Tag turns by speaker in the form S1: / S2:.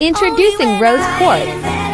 S1: Introducing Rose Quartz.